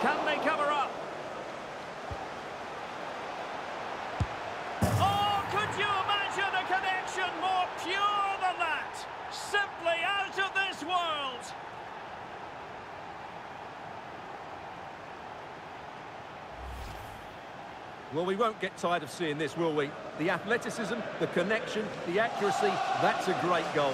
Can they cover up? Oh, could you imagine a connection more pure than that? Simply out of this world. Well, we won't get tired of seeing this, will we? The athleticism, the connection, the accuracy, that's a great goal.